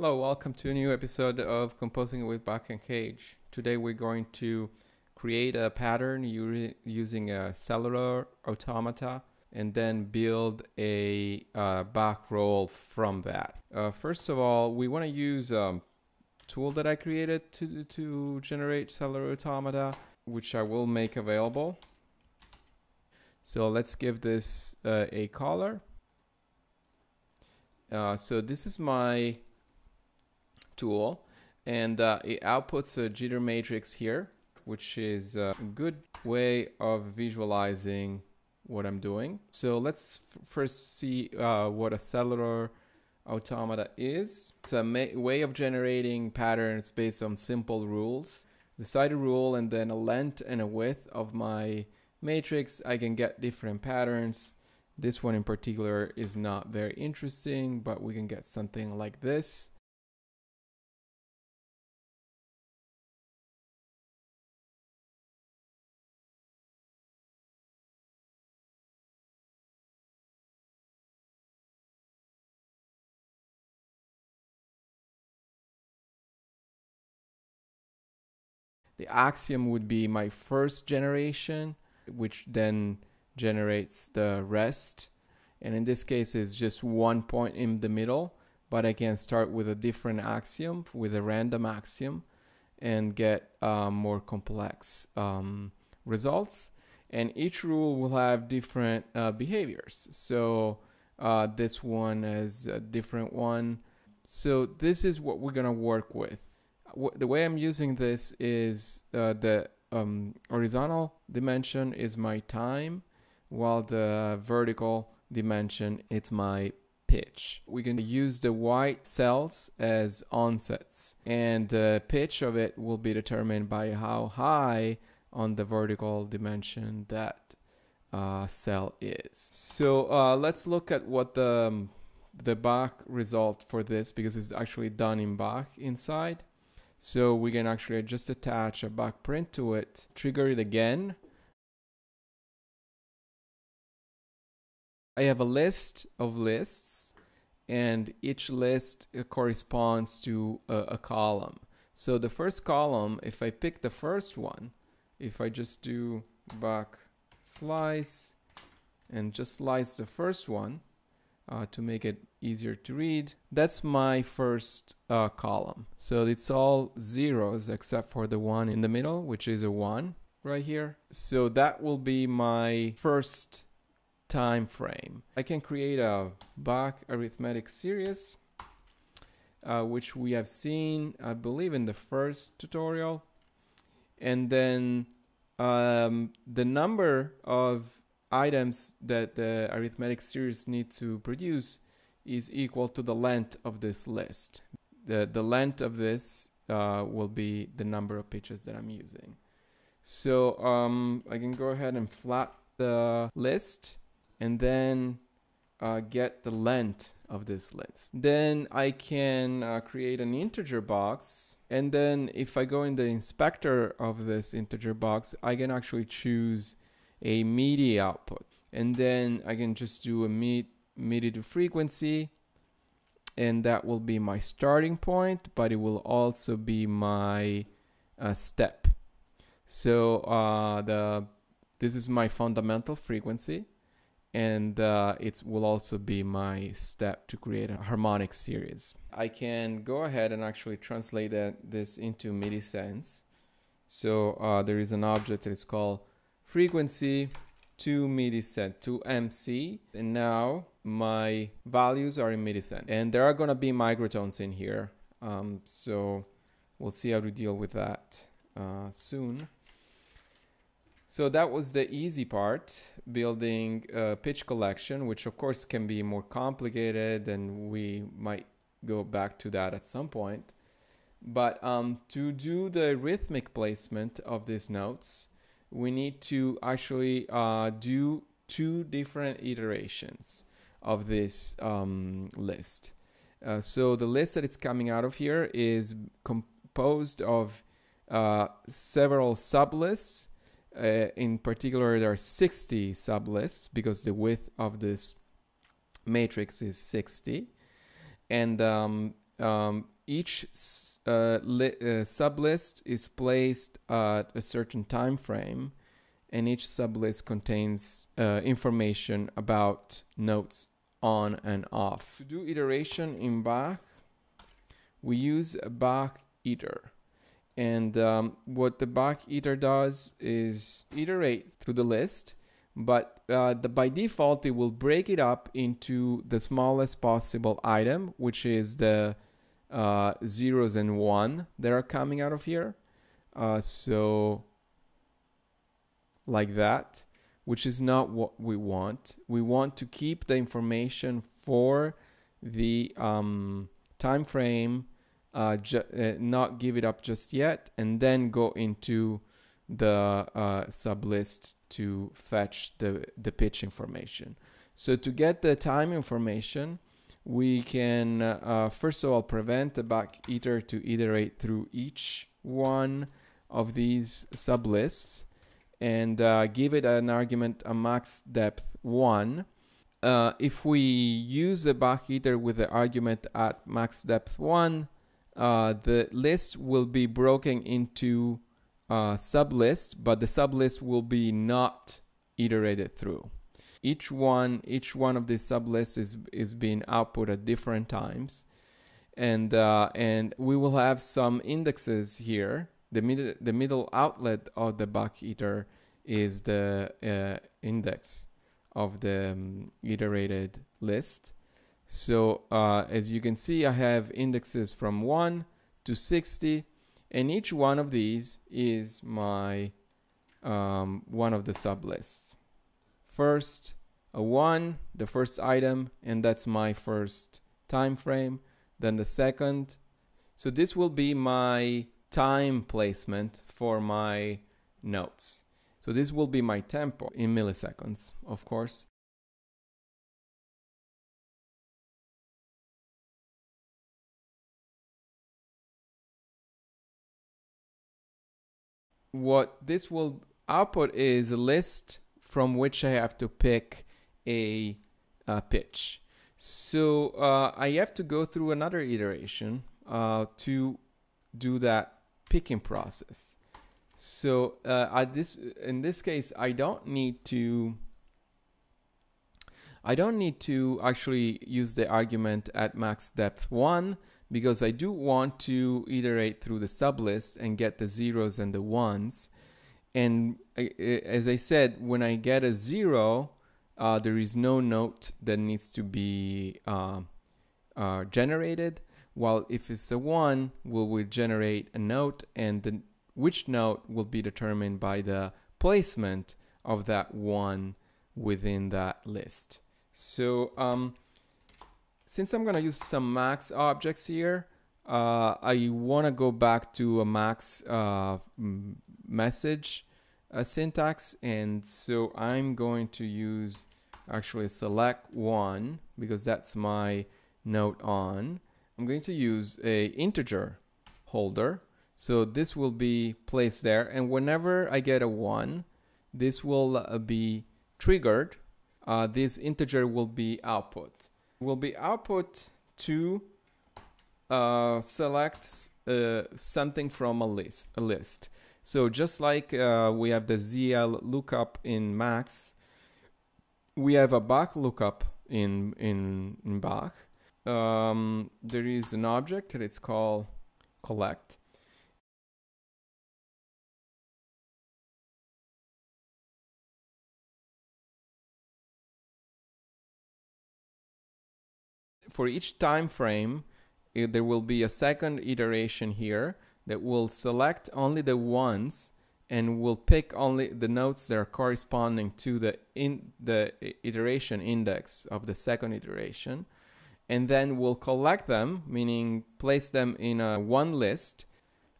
Hello, welcome to a new episode of Composing with Bach and Cage. Today we're going to create a pattern using a cellular automata and then build a uh, Bach roll from that. Uh, first of all, we want to use a tool that I created to, to generate cellular automata, which I will make available. So let's give this uh, a color. Uh, so this is my tool and uh, it outputs a jitter matrix here which is a good way of visualizing what I'm doing. So let's first see uh, what a cellular automata is. It's a way of generating patterns based on simple rules. Decide a rule and then a length and a width of my matrix. I can get different patterns. This one in particular is not very interesting, but we can get something like this. The axiom would be my first generation, which then generates the rest. And in this case, it's just one point in the middle, but I can start with a different axiom, with a random axiom, and get uh, more complex um, results. And each rule will have different uh, behaviors. So uh, this one is a different one. So this is what we're gonna work with the way I'm using this is uh, the um, horizontal dimension is my time, while the vertical dimension is my pitch. We can use the white cells as onsets, and the pitch of it will be determined by how high on the vertical dimension that uh, cell is. So uh, let's look at what the um, the Bach result for this because it's actually done in Bach inside. So we can actually just attach a Bach print to it, trigger it again. I have a list of lists and each list uh, corresponds to a, a, column. So the first column, if I pick the first one, if I just do Bach slice and just slice the first one, uh, to make it easier to read. That's my first uh, column. So it's all zeros except for the one in the middle, which is a one right here. So that will be my first time frame. I can create a Bach arithmetic series, uh, which we have seen, I believe, in the first tutorial. And then um, the number of items that the arithmetic series need to produce is equal to the length of this list. The, the length of this uh, will be the number of pitches that I'm using. So um, I can go ahead and flat the list and then uh, get the length of this list. Then I can uh, create an integer box. And then if I go in the inspector of this integer box, I can actually choose a MIDI output. And then I can just do a MIDI to frequency and that will be my starting point, but it will also be my uh, step. So uh, the this is my fundamental frequency and uh, it will also be my step to create a harmonic series. I can go ahead and actually translate that, this into MIDI cents. So uh, there is an object that is called frequency to MIDI cents to MC and now my values are in MIDI cents and there are gonna be microtones in here um, so we'll see how to deal with that uh, soon. So that was the easy part, building a pitch collection, which of course can be more complicated and we might go back to that at some point. But um, to do the rhythmic placement of these notes, we need to actually uh, do two different iterations of this um, list. Uh, so the list that is coming out of here is composed of uh, several sublists. Uh, in particular, there are 60 sublists because the width of this matrix is 60. And um, um, each uh, li- uh, sublist is placed at a certain time frame, and each sublist contains uh, information about notes on and off. To do iteration in Bach, we use a Bach iter. And um, what the Bach iter does is iterate through the list, but uh, the, by default it will break it up into the smallest possible item, which is the uh, zeros and one that are coming out of here. Uh, so like that, which is not what we want. We want to keep the information for the um, time frame, uh, uh, not give it up just yet, and then go into the uh, sublist to fetch the, the pitch information. So to get the time information, we can uh, first of all prevent the Bach iter to iterate through each one of these sublists and uh, give it an argument a max depth 1. Uh, if we use the Bach iter with the argument at max depth 1, uh, the list will be broken into uh, sublists, but the sublist will be not iterated through. Each one, each one of these sublists is is being output at different times, and uh, and we will have some indexes here the middle the middle outlet of the Bach iter is the uh, index of the um, iterated list. So uh, as you can see, I have indexes from 1 to 60, and each one of these is my um, one of the sublists. First, a 1, the first item, and that's my first time frame. Then the second. So this will be my time placement for my notes. So this will be my tempo in milliseconds, of course. What this will output is a list from which I have to pick a, a pitch. So uh, I have to go through another iteration uh, to do that picking process. So uh, this in this case, I don't need to. I don't need to actually use the argument at max depth one because I do want to iterate through the sublist and get the zeros and the ones. And as I said, when I get a zero, uh, there is no note that needs to be uh, uh, generated. While if it's a one, we will generate a note, and the, which note will be determined by the placement of that one within that list. So um, since I'm going to use some max objects here, uh, I want to go back to a max uh, message uh, syntax. And so I'm going to use actually select one because that's my note on. I'm going to use a integer holder. So this will be placed there. And whenever I get a one, this will uh, be triggered. Uh, this integer will be output will be output to uh, select uh, something from a list. A list. So just like uh, we have the ZL lookup in Max, we have a Bach lookup in in, in Bach. Um, there is an object that it's called collect. for each time frame, there will be a second iteration here that will select only the ones and will pick only the notes that are corresponding to the in the iteration index of the second iteration. And then we'll collect them meaning place them in a one list.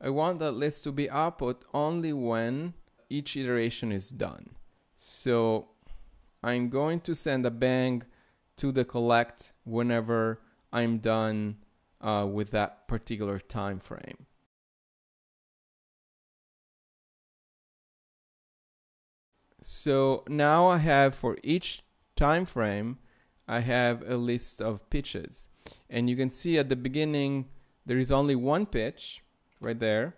I want that list to be output only when each iteration is done. So i'm going to send a bang to the collect whenever I'm done uh, with that particular time frame. So now I have for each time frame, I have a list of pitches. And you can see at the beginning, there is only one pitch right there.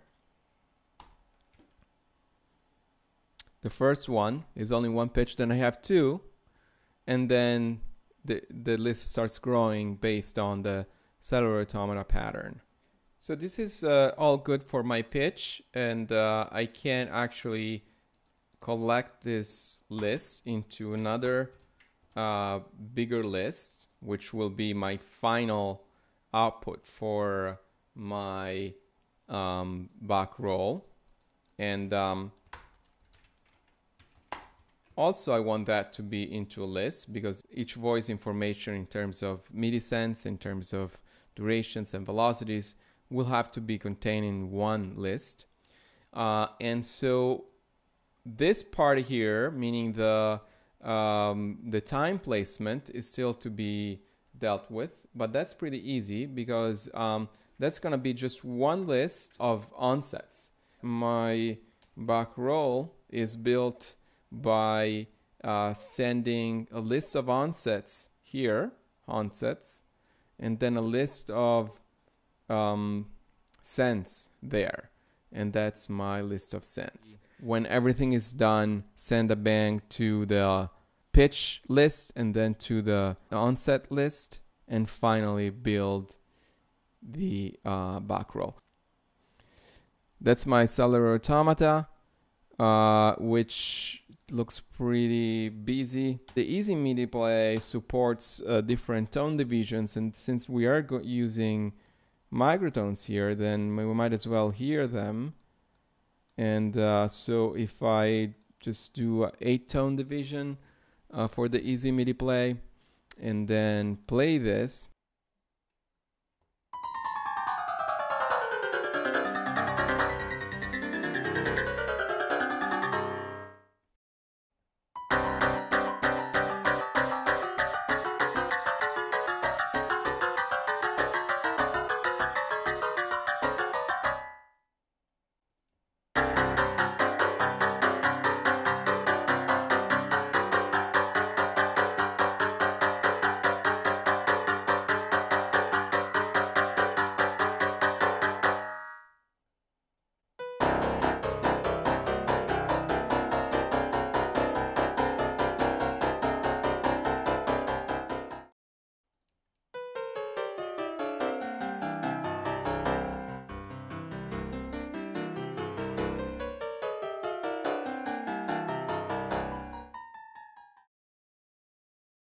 The first one is only one pitch, then I have two, and then the, the list starts growing based on the cellular automata pattern. So this is uh, all good for my pitch and uh, I can actually collect this list into another uh, bigger list which will be my final output for my um, Bach roll and um, also, I want that to be into a list because each voice information in terms of midicents, in terms of durations and velocities will have to be contained in one list. Uh, and so this part here, meaning the um, the time placement is still to be dealt with, but that's pretty easy because um, that's going to be just one list of onsets. My Bach roll is built by uh, sending a list of onsets here, onsets, and then a list of um, cents there. And that's my list of cents. When everything is done, send a bang to the pitch list and then to the onset list and finally build the uh, Bach roll. That's my cellular automata, uh, which looks pretty busy. The Easy MIDI Play supports uh, different tone divisions, and since we are using microtones here, then we might as well hear them. And uh, so if I just do a eight tone division uh, for the Easy MIDI Play, and then play this,